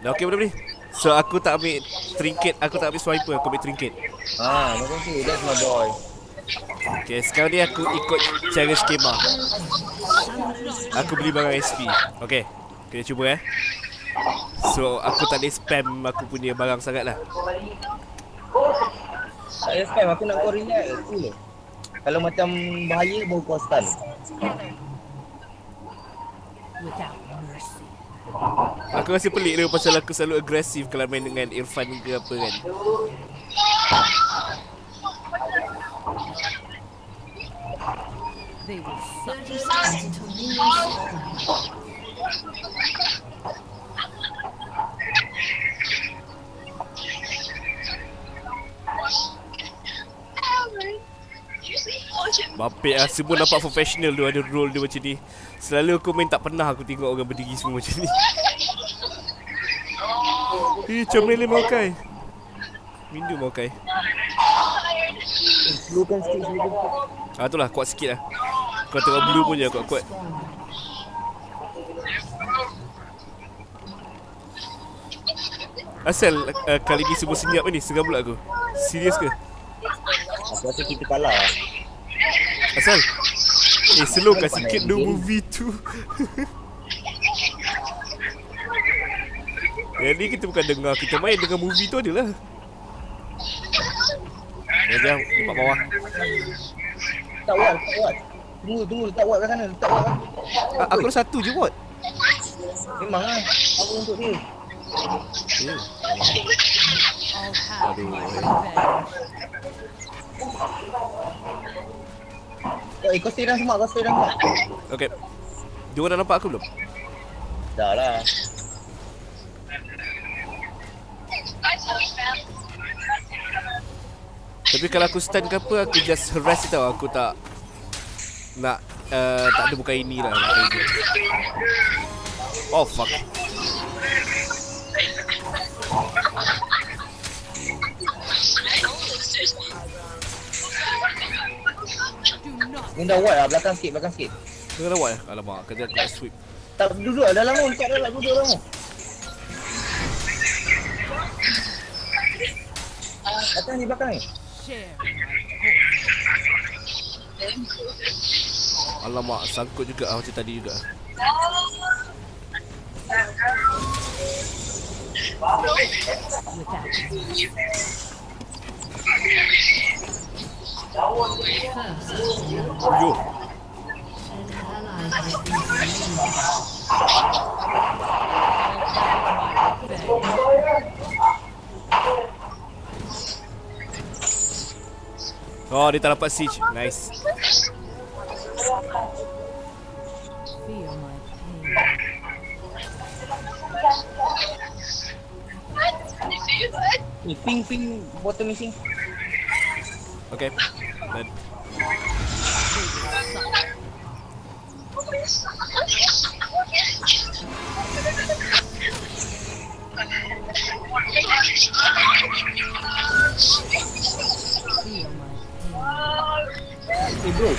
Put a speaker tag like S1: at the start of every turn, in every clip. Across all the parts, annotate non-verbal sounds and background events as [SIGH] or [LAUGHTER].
S1: Dah okey ni? So aku tak ambil trinket, aku tak ambil swiper, aku ambil trinket.
S2: Ah, macam tu. That's my boy.
S1: Okay, sekarang ni aku ikut cara skema. Aku beli barang SP. Okay, kita cuba eh. So, aku tak boleh spam aku punya barang sangat lah.
S2: Tak payah spam. Aku nak kau relax. Tu. Kalau macam bahaya, baru kau stun.
S3: without mercy.
S1: Aku rasa pelik dia pasal aku selalu agresif kalau main dengan Irfan ke apa kan.
S3: They will 30 seconds until minions spawn.
S1: Bapik lah semua nampak professional tu ada role dia macam ni. Selalu aku main tak pernah aku tengok orang berdiri semua macam ni. [LAUGHS] Eh, macam mana mau kai? Mindu mau kai.
S2: Slowkan sikit.
S1: Ah tu lah kuat sikit lah. Kau tengok blue pun je kuat-kuat. Asal uh, kali ni semua senyap ni Seram pula aku Serius ke?
S2: Aku rasa kita kalah.
S1: Asal? Eh slow kat sikit dulu movie tu [LAUGHS] Yang ni kita bukan dengar Kita main dengan movie tu adalah Eh jom Lepak bawah
S2: Tak buat, tak buat. Tunggu, tunggu. Letak buat kat sana. Letak buat kat
S1: A- Aku ada satu je buat
S2: Memang lah. Apa untuk dia?
S1: eh.
S3: I'll have
S1: Aduh, eh.
S2: kau stay dalam semak. Kau stay dalam semak.
S1: Okay Dia orang dah nampak aku belum?
S2: Dah lah.
S1: Tapi kalau aku stun ke apa Aku just harass tau Aku tak Nak uh, Tak ada bukan ini lah bukan ini. Oh fuck
S2: Ni dah white lah. Belakang sikit, belakang sikit.
S1: Tengah lawat eh Alamak Kena aku nak sweep
S2: Tak duduk lah dalam tu. Letak dalam duduk dalam tu. Belakang ni, belakang ni.
S1: Alamak Sangkut juga ah, Macam tadi juga
S3: Without
S1: Oh dia tak dapat siege Nice.
S2: Ni, ping, ping. Bottom missing.
S1: Okay Done
S3: Feel my pain.
S2: Eh, bro.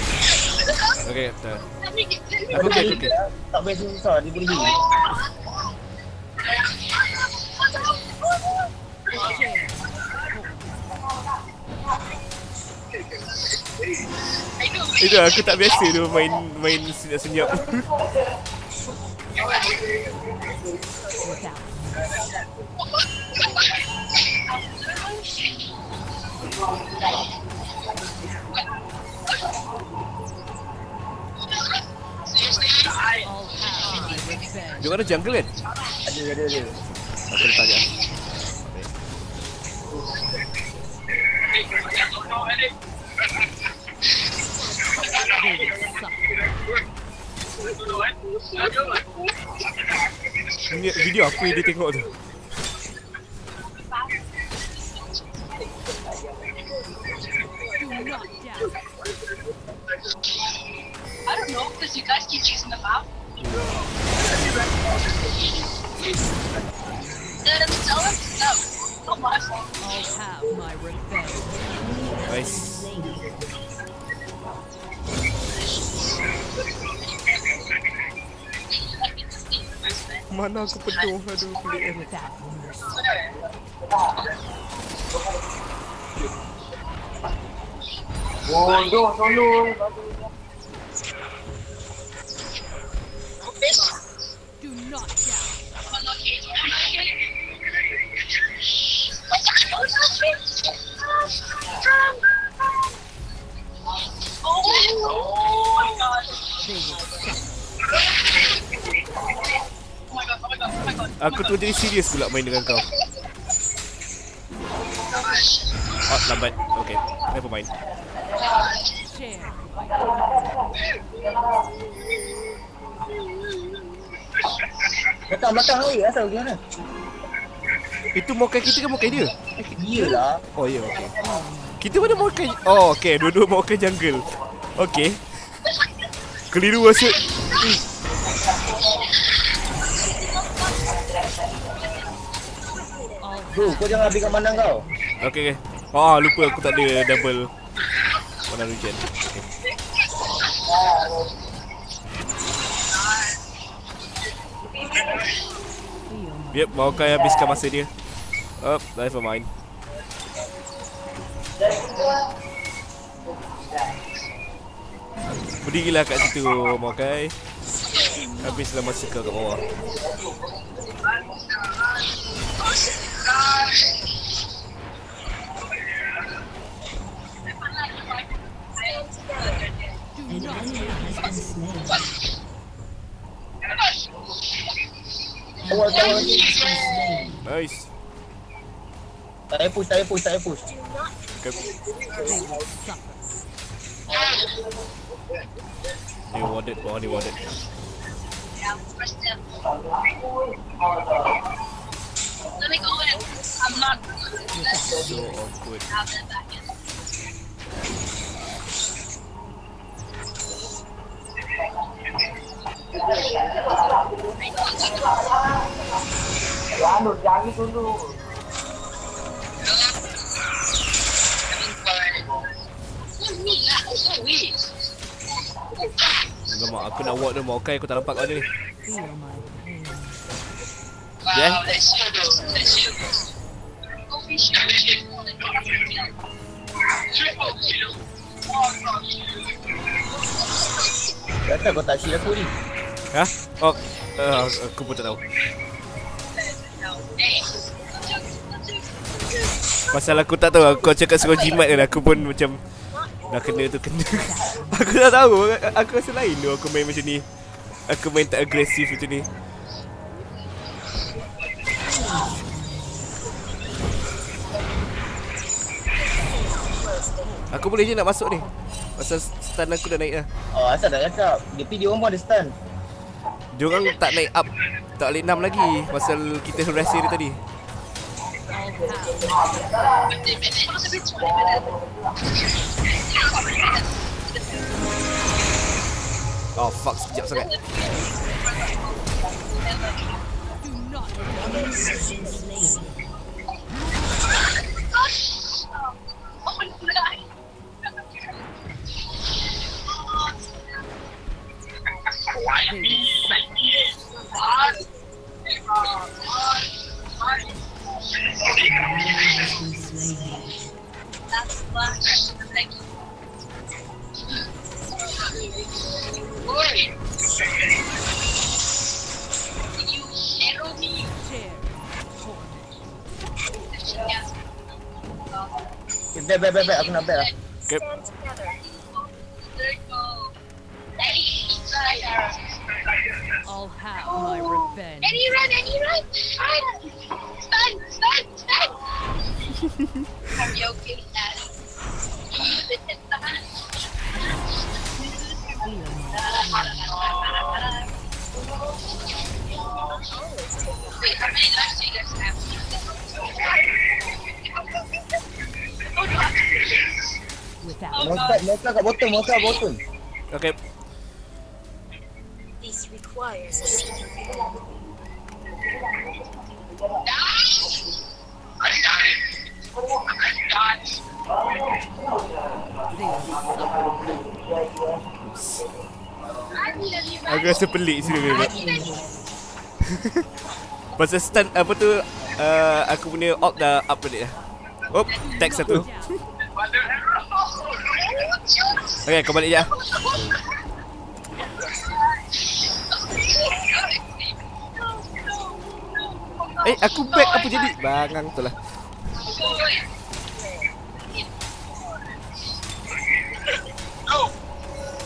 S1: Okay done Aku okay aku okay
S2: Tak payah susah. Dia boleh
S1: Itu aku tak biasa tu main main senyap-senyap. Dia orang ada jungle kan?
S2: Ada, ada, ada.
S1: Aku letak je Ini video apa yang dia tengok tu?
S3: Do not doubt.
S4: I don't know, because you guys keep chasing them out. Then tell them no. Don't lie.
S3: I'll have my revenge.
S1: Nice Mana aku penuh Aduh pelik
S3: mercy.
S2: Bodoh tolong.
S3: Do not
S1: Aku tu jadi serius pula main dengan kau Oh lambat Okay Never mind
S3: share.
S2: Belakang belakang oi, asal pergi mana?
S1: Itu mokai kita ke mokai dia?
S2: Iyalah.
S1: Oh ya yeah, okay Kita mana mokai Oh okay Dua-dua mokai jungle Okay Keliru maksud
S2: Tu, kau jangan habiskan mandang kau.
S1: Okay okay Oh lupa aku tak ada double Mana regen okay. Yep, mokai habiskan masa dia? Oh, never mind. Berdirilah kat situ Mokai Habislah masa kau kat bawah
S3: An enemy has been slain.
S2: Awal awal.
S1: Nice
S2: Tak payah push, tak payah push, tak payah push.
S1: Okay. Dia warded, bawah dia warded
S4: Yeah, first step. Let me go in. I'm not
S1: So awkward
S4: have that back in. So weak, ah, so weak.
S1: Alamak, aku nak ward dia Mokai aku tak nampak dia ni Yeah.
S2: Kenapa kau tak shield aku ni?
S1: Ha? Oh, uh, aku pun tak tahu. Pasal aku tak tahu Kau cakap suruh jimat kan Aku pun macam Dah kena tu kena. [LAUGHS] Aku tak tahu. Aku rasa lain tu Aku main macam ni. Aku main tak agresif macam ni. Aku boleh je nak masuk ni. Pasal stun aku dah naik dah.
S2: Oh, asal tak cakap. Dia pergi dia orang pun ada stun.
S1: Diorang tak naik up Tak boleh 6 lagi. Pasal kita harass dia tadi Oh fuck sekejap sangat
S3: Do not
S2: Eh, back, back, back, back. Aku nak back lah.
S1: Okay
S4: There you go. Hey, fire.
S3: I'll have my revenge.
S4: Any run, any run. Run. Stun, stun, stun. Are you okay with that? Use it and stun. Wait, how many lives do you guys have?
S2: Monster, monster kat bottom, monster kat bottom.
S1: Okay.
S5: This requires a.
S1: Aku rasa pelik sini ni [LAUGHS] Pasal stun apa tu uh, Aku punya ult dah up balik dah Oh tag satu Okay kau balik je lah Eh aku back apa jadi Bangang tu lah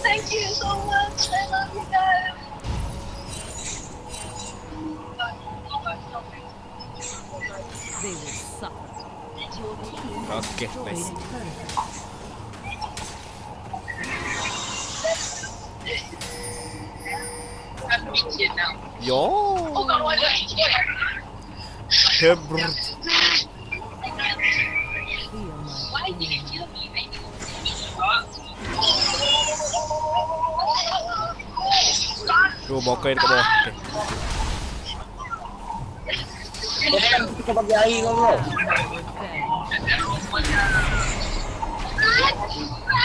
S4: Thank you so much. I love you guys.
S3: They will suffer. Your team
S1: Okay nice Tu bokeh dekat bawah.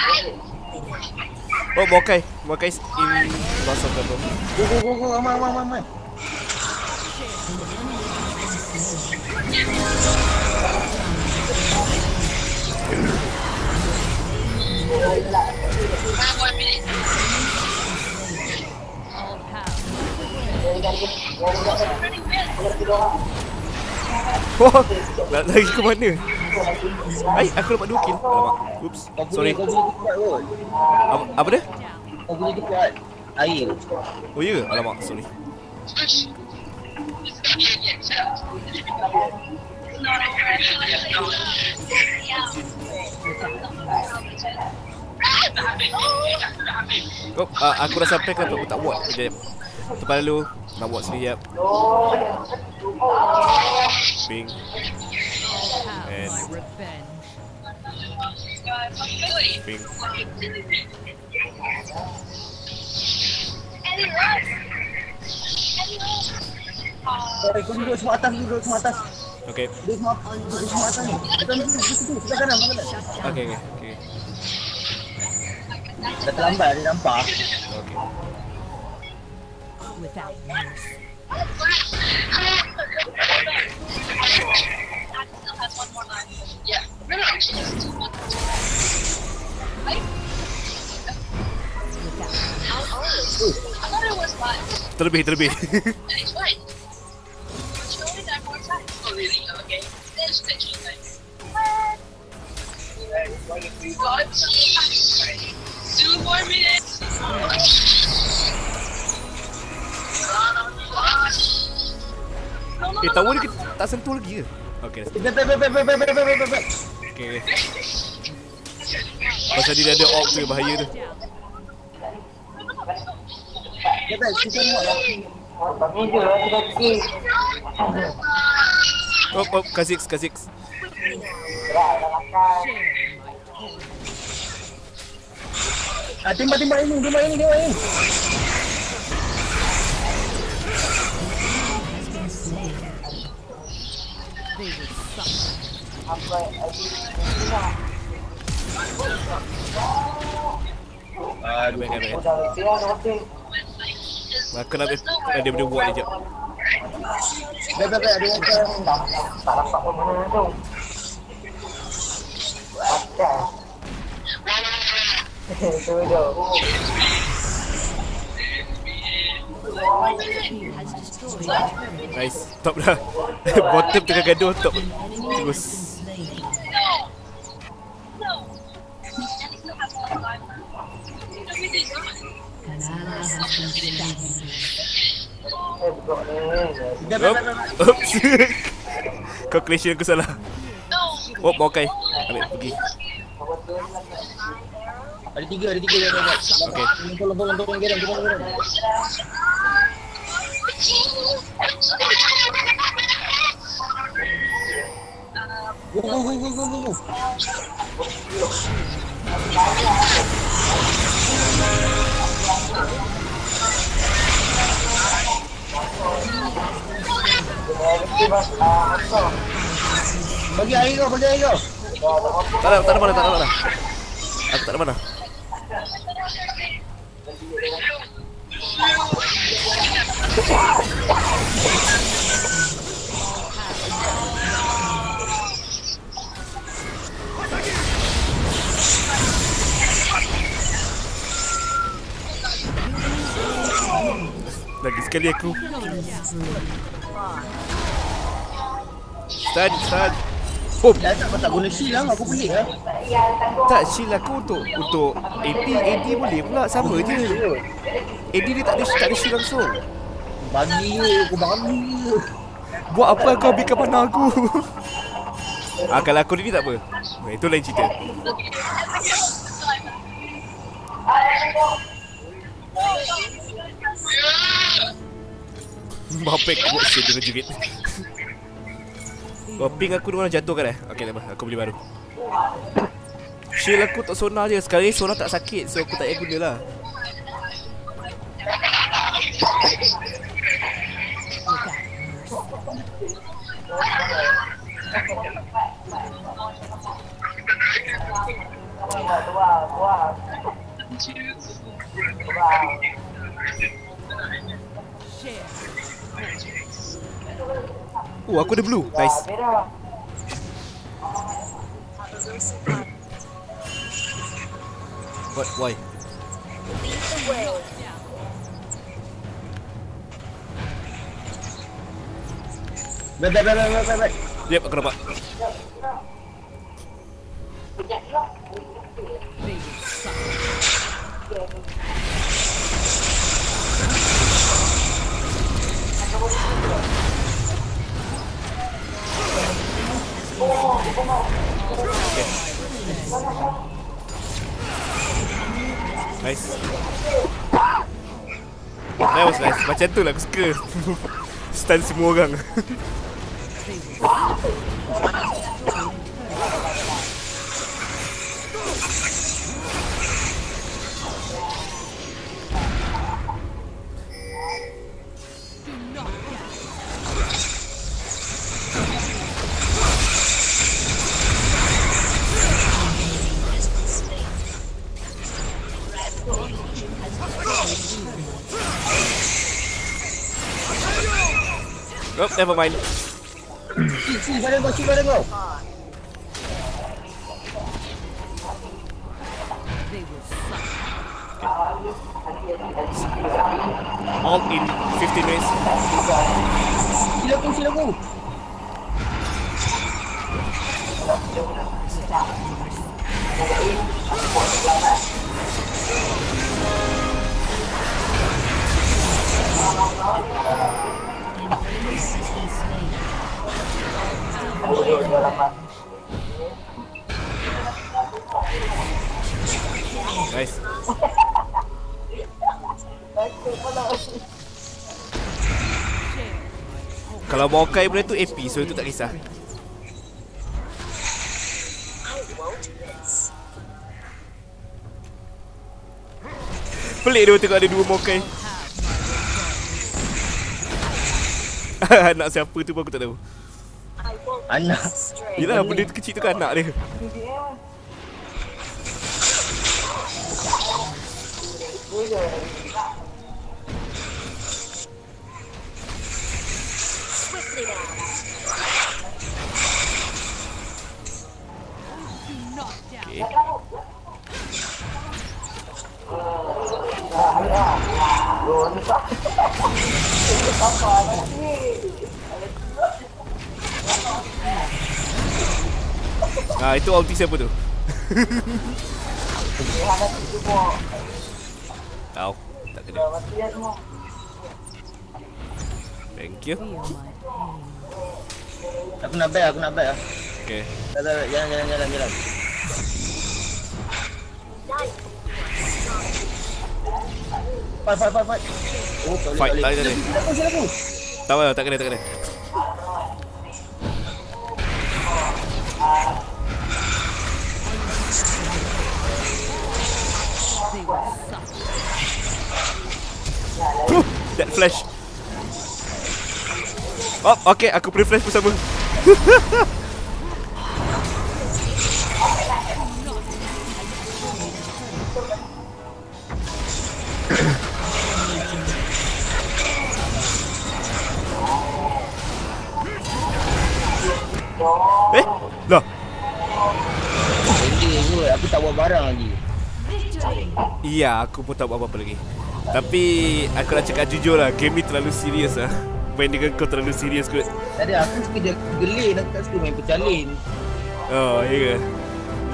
S1: Okay. Oh, bokeh. Bokeh in masa tu.
S2: Go go go go, aman aman aman.
S1: Wah Nak lari ke mana Ay, aku dapat 2 kill Alamak Oops Sorry. Apa, apa dia?
S2: Kau boleh cepat. Air.
S1: Oh ya ke? Alamak sorry Oh, uh, aku dah sampai kenapa aku tak buat sekejap Kepala lu nak buat sendiri yap.
S3: Bing
S1: And
S3: Bing
S1: Bing
S2: Eh, kau duduk semua atas duduk semua atas.
S1: Okay
S2: Duduk semua duduk semua atas ni. Betul betul betul betul. Sebelah kanan sebelah kanan.
S1: Okay okay okay
S2: Dah terlambat dia nampak.
S1: Okay
S3: Without mercy.
S4: Yeah. No, no, actually, it's two more. Right?
S3: Without
S4: I thought it was five.
S1: Terlebih terlebih [LAUGHS] Eh,
S4: tower
S1: ni tak sentuh lagi ke? Okay. Okay. Pasal dia ada orb tu bahaya tu. Oh, oh, Khazix, Khazix. Dah, dah makan.
S2: Ah, tembak, tembak ini, tembak ini, tembak ini. Aduh,
S1: aduh, aduh. Aku nak dia benda buat sekejap.
S2: Dah, dah, dah. Ada yang
S3: tak rasa pun mana tu.
S1: Okay nice. Top dah. [LAUGHS] Bottom tengah gaduh Top. Terus. Oops [LAUGHS] Calculation aku salah. Oh, bawa kai Ambil, pergi.
S2: Ada tiga, ada tiga beb. beb.
S1: Okay.
S2: Tolong tolong tolong geram, tolong geram. Go go go go go go. go. Bagi air kau, bagi air kau.
S1: Tak ada, tak ada mana, tak ada mana Aku tak ada mana Dagli scali ecco. Stadi, stadi. Boom
S2: Dah tak tak guna shield lah, aku pelik lah.
S1: Tak, shield aku untuk Untuk AD, AD boleh pula Sama je. AD dia tak ada, tak ada shield langsung.
S2: Bagi aku bagi.
S1: Buat apa kau ambilkan mana aku? [LAUGHS] Ah, Kalau aku ni tak apa. Ah, Itu lain cerita. Buat shit dengan jerit Oh, ping aku orang jatuhkan eh? Okay, apa, aku beli baru. Shield aku tak sonar je. Sekarang ni sonar tak sakit So aku tak payah guna lah Oh, aku ada blue Nice What, why?
S2: Baik, baik, baik, baik, baik, baik.
S1: Yep, aku nampak Nice. That was nice. Macam tu lah aku suka. [LAUGHS] Stun semua orang [LAUGHS] never mind
S2: Shield, shield pada kau, shield pada kau.
S1: All in 15 minutes
S2: Shield aku, shield aku.
S1: Nice. Kalau Maokai benda tu AP So itu tak kisah. Pelik dia tengok ada dua Maokai Anak [LAUGHS] siapa tu pun aku tak tahu
S2: Anak.
S1: Yelah benda tu kecil tu kan anak dia. Okay. [LAUGHS] Ah itu ulti siapa tu? Tahu, tak kena. Thank you.
S2: Aku nak back, aku nak back lah.
S1: Okay.
S2: Tak, tak, tak. Jalan, jalan, jalan, jalan. Fight, fight, fight, fight. Oh, tak boleh,
S1: Fight,
S2: tak
S1: tak
S2: boleh.
S1: boleh.
S2: Shield aku, shield aku.
S1: Tak apa, tak kena, Huh, That flash. Oh, okay, aku play flash bersama. [LAUGHS] Iya, aku pun tak buat apa-apa lagi. Tapi aku nak cakap jujur lah Game ni terlalu serius lah. [LAUGHS] Main dengan kau terlalu serius kot.
S2: Tadi aku sekejap gelin Aku tak suka main pecalin
S1: Oh iya ke?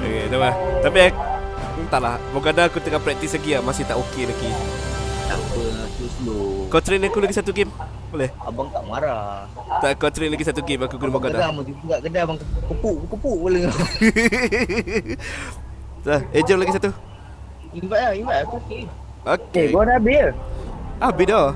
S1: Okay tak apa. Tapi aku Entahlah Moga aku tengah praktis lagi lah Masih tak okey lagi.
S2: Tak apa Slow slow.
S1: Kau train aku lagi satu game? Boleh?
S2: Abang tak marah.
S1: Tak kau train lagi satu game Aku guna
S2: Abang
S1: Moga
S2: geram Mesti kat kedai abang kepuk Kepuk pula. [LAUGHS]
S1: Dah Eh jom lagi satu
S2: Invite lah invite. Aku okey.
S1: Okay
S2: dah habis
S1: Ah beda